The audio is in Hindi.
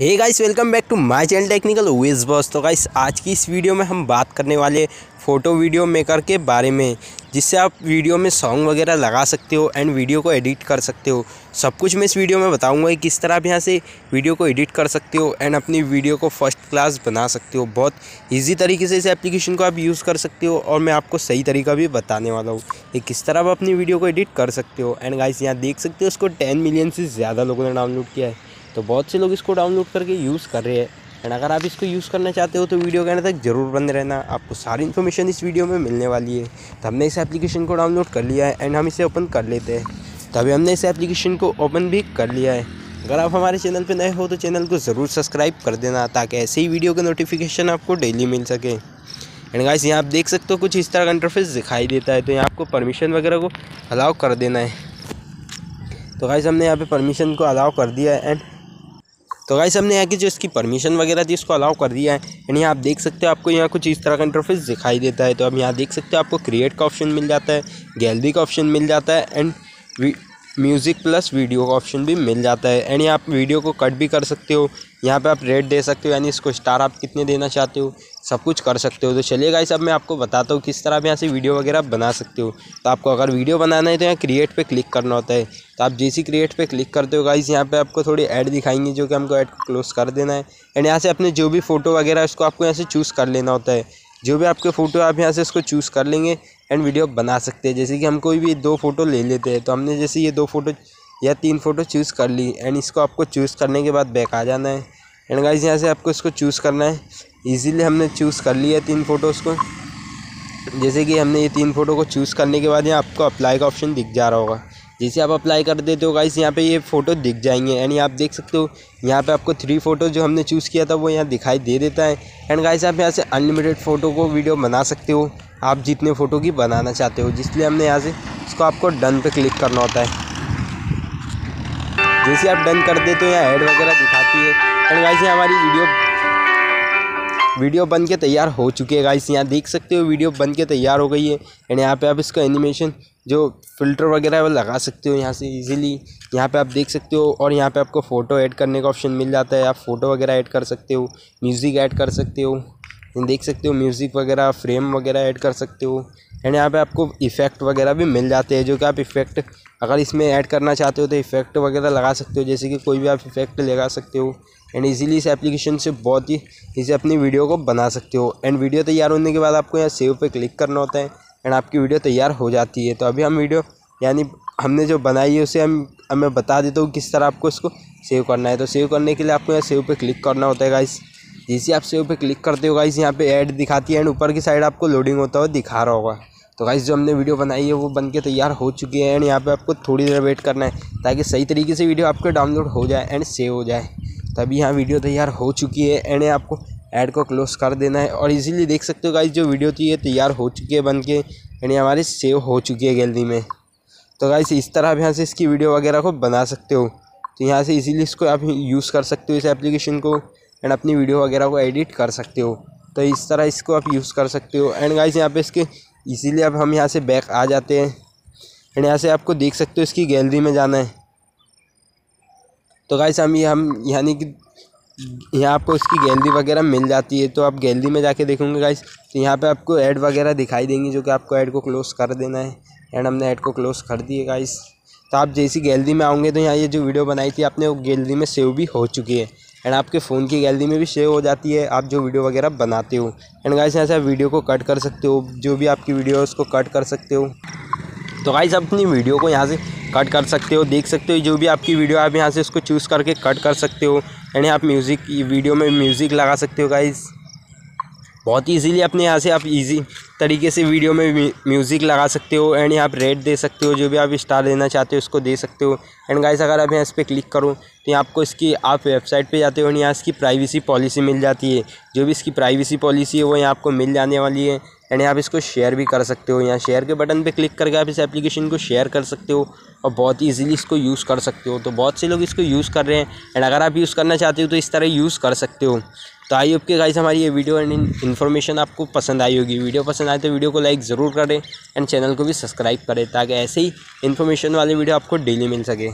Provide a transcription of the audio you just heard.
Hey guys welcome back to my channel technical veg boss तो गाइस आज की इस वीडियो में हम बात करने वाले फ़ोटो वीडियो मेकर के बारे में, जिससे आप वीडियो में सॉन्ग वगैरह लगा सकते हो एंड वीडियो को एडिट कर सकते हो। सब कुछ मैं इस वीडियो में बताऊँगा कि किस तरह आप यहाँ से वीडियो को एडिट कर सकते हो एंड अपनी वीडियो को फ़र्स्ट क्लास बना सकते हो। बहुत ईजी तरीके से इस एप्लीकेशन को आप यूज़ कर सकते हो और मैं आपको सही तरीका भी बताने वाला हूँ कि किस तरह आप अपनी वीडियो को एडिट कर सकते हो। एंड गाइस यहाँ देख सकते हो उसको टेन मिलियन से ज़्यादा लोगों ने डाउनलोड किया है। तो बहुत से लोग इसको डाउनलोड करके यूज़ कर रहे हैं। एंड अगर आप इसको यूज़ करना चाहते हो तो वीडियो के अंत तक ज़रूर बंद रहना। आपको सारी इन्फॉर्मेशन इस वीडियो में मिलने वाली है। तो हमने इस एप्लीकेशन को डाउनलोड कर लिया है एंड हम इसे ओपन कर लेते हैं। तभी हमने इस एप्लीकेशन को ओपन भी कर लिया है। अगर आप हमारे चैनल पर नए हो तो चैनल को ज़रूर सब्सक्राइब कर देना ताकि ऐसे ही वीडियो के नोटिफिकेशन आपको डेली मिल सके। एंड गाइस यहाँ आप देख सकते हो कुछ इस तरह का इंटरफेस दिखाई देता है। तो यहाँ आपको परमिशन वगैरह को अलाउ कर देना है। तो गाइस हमने यहाँ पे परमिशन को अलाउ कर दिया है। एंड तो गाइस हमने यहाँ की जो इसकी परमिशन वगैरह थी उसको अलाउ कर दिया है। यहाँ आप देख सकते हो, आपको यहाँ कुछ इस तरह का इंटरफेस दिखाई देता है। तो अब यहाँ देख सकते हो, आपको क्रिएट का ऑप्शन मिल जाता है गैलरी का ऑप्शन मिल जाता है। एंड म्यूज़िक प्लस वीडियो का ऑप्शन भी मिल जाता है। एंड यहाँ आप वीडियो को कट भी कर सकते हो। यहाँ पे आप रेट दे सकते हो। यानी इसको स्टार आप कितने देना चाहते हो। सब कुछ कर सकते हो। तो चलिए गाइस अब मैं आपको बताता हूँ किस तरह आप यहाँ से वीडियो वगैरह बना सकते हो। तो आपको अगर वीडियो बनाना है तो यहाँ क्रिएट पे क्लिक करना होता है। तो आप जैसी क्रिएट पे क्लिक करते हो गाइस यहाँ पे आपको थोड़ी ऐड दिखाएँगे जो कि हमको ऐड को क्लोज कर देना है। एंड यहाँ से अपने जो भी फ़ोटो वगैरह उसको आपको यहाँ से चूज़ कर लेना होता है। जो भी आपके फ़ोटो आप यहाँ से इसको चूज़ कर लेंगे। एंड वीडियो बना सकते हैं। जैसे कि हम कोई भी दो फ़ोटो ले लेते हैं तो हमने जैसे ये दो फ़ोटो या तीन फ़ोटो चूज़ कर ली, एंड इसको आपको चूज़ करने के बाद बैक आ जाना है। एंड गाइज़ यहाँ से आपको इसको चूज़ करना है। इजीली हमने चूज़ कर लिया तीन फ़ोटोज़ को। जैसे कि हमने ये तीन फ़ोटो को चूज़ करने के बाद यहाँ आपको अप्लाई का ऑप्शन दिख जा रहा होगा। जैसे आप अप्लाई कर देते हो गाइस यहाँ पे ये फ़ोटो दिख जाएँगे। एंड आप देख सकते हो, यहाँ पे आपको थ्री फ़ोटो जो हमने चूज़ किया था, वो यहाँ दिखाई दे देता है। एंड गाइस आप यहाँ से अनलिमिटेड फ़ोटो को वीडियो बना सकते हो। आप जितने फ़ोटो की बनाना चाहते हो, जिसलिए हमने यहाँ से इसको आपको डन पे क्लिक करना होता है। जैसे आप डन कर देते हो यहाँ ऐड वगैरह दिखाती है। एंड गाइस हमारी वीडियो वीडियो बन के तैयार हो चुकी है। गाइस, यहाँ देख सकते हो वीडियो बन के तैयार हो गई है। एंड यहाँ पे आप इसका एनिमेशन, जो फ़िल्टर वगैरह है, वो लगा सकते हो यहाँ से इजीली यहाँ पे आप देख सकते हो और यहाँ पे आपको फ़ोटो ऐड करने का ऑप्शन मिल जाता है। आप फ़ोटो वगैरह ऐड कर सकते हो म्यूज़िक ऐड कर सकते हो। देख सकते हो म्यूज़िक वगैरह फ्रेम वगैरह ऐड कर सकते हो। एंड यहाँ पे आपको इफ़ेक्ट वगैरह भी मिल जाते हैं, जो कि आप इफ़ेक्ट अगर इसमें ऐड करना चाहते हो तो इफ़ेक्ट वगैरह लगा सकते हो, जैसे कि कोई भी आप इफ़ेक्ट लगा सकते हो। एंड इजीली इस एप्लीकेशन से बहुत ही इसे अपनी वीडियो को बना सकते हो। एंड वीडियो तैयार होने के बाद आपको यहाँ सेव पे क्लिक करना होता है। एंड आपकी वीडियो तैयार हो जाती है। तो अभी हम वीडियो यानी हमने जो बनाई है, उसे हम मैं बता देता हूँ किस तरह आपको इसको सेव करना है। तो सेव करने के लिए आपको यहाँ सेव पे क्लिक करना होता है गाइस जैसे आप सेव पे क्लिक करते हो गाइस यहाँ पे ऐड दिखाती है एंड ऊपर की साइड आपको लोडिंग होता हुआ दिखा रहा होगा। तो गाइस जो हमने वीडियो बनाई है, वो बन के तैयार हो चुकी है एंड यहाँ पे आपको थोड़ी देर वेट करना है ताकि सही तरीके से वीडियो आपके डाउनलोड हो जाए एंड सेव हो जाए। तभी यहाँ वीडियो तैयार हो चुकी है एंड आपको ऐड को क्लोज कर देना है और इजीली देख सकते हो गाइस जो वीडियो थी ये तैयार हो चुकी है बन के एंड हमारी सेव हो चुकी है गैलरी में। तो गाइस इस तरह आप यहाँ से इसकी वीडियो वगैरह को बना सकते हो। तो यहाँ से इजीली इसको आप यूज़ कर सकते हो इस एप्लीकेशन को। एंड अपनी वीडियो वगैरह को एडिट कर सकते हो। तो इस तरह इसको आप यूज़ कर सकते हो। एंड गाइस, यहाँ पे इसके इसीलिए अब हम यहाँ से बैक आ जाते हैं। एंड यहाँ से आपको देख सकते हो इसकी गैलरी में जाना है। तो गाइस, हम ये, हम यानी कि यहाँ आपको इसकी गैलरी वगैरह मिल जाती है। तो आप गैलरी में जाके देखोगे गाइस तो यहाँ पे आपको ऐड वगैरह दिखाई देंगी जो कि आपको ऐड को क्लोज़ कर देना है। एंड हमने ऐड को क्लोज़ कर दिए गाइस। तो आप जैसी गैलरी में आओगे तो यहाँ ये जो वीडियो बनाई थी आपने, वो गैलरी में सेव भी हो चुकी है। एंड आपके फ़ोन की गैलरी में भी सेव हो जाती है, आप जो वीडियो वगैरह बनाते हो। एंड गाइस यहाँ से आप वीडियो को कट कर सकते हो, जो भी आपकी वीडियो है उसको कट कर सकते हो। तो गाइस, आप अपनी वीडियो को यहाँ से कट कर सकते हो, देख सकते हो, जो भी आपकी वीडियो आप यहाँ से उसको चूज़ करके कट कर सकते हो। एंड आप म्यूज़िक वीडियो में म्यूज़िक लगा सकते हो, गाइस। बहुत ईजीली अपने यहाँ से आप इजी तरीके से वीडियो में म्यूज़िक लगा सकते हो एंड यहाँ आप रेट दे सकते हो, जो भी आप स्टार देना चाहते हो, उसको दे सकते हो। एंड गाइस अगर आप यहाँ इस पर क्लिक करो तो यहाँ आपको इसकी, आप वेबसाइट पे जाते हो एंड यहाँ इसकी प्राइवेसी पॉलिसी मिल जाती है। जो भी इसकी प्राइवेसी पॉलिसी है, वो यहाँ आपको मिल जाने वाली है। एंड आप इसको शेयर भी कर सकते हो। यहाँ शेयर के बटन पे क्लिक करके आप इस एप्लीकेशन को शेयर कर सकते हो और बहुत ईजीली इसको यूज़ कर सकते हो। तो बहुत से लोग इसको यूज़ कर रहे हैं। एंड अगर आप यूज़ करना चाहते हो तो इस तरह यूज़ कर सकते हो। तो आई होप के गाइस हमारी ये वीडियो एंड इन्फॉर्मेशन आपको पसंद आई होगी। वीडियो पसंद आए तो वीडियो को लाइक ज़रूर करें एंड चैनल को भी सब्सक्राइब करें ताकि ऐसे ही इन्फॉर्मेशन वाली वीडियो आपको डेली मिल सके।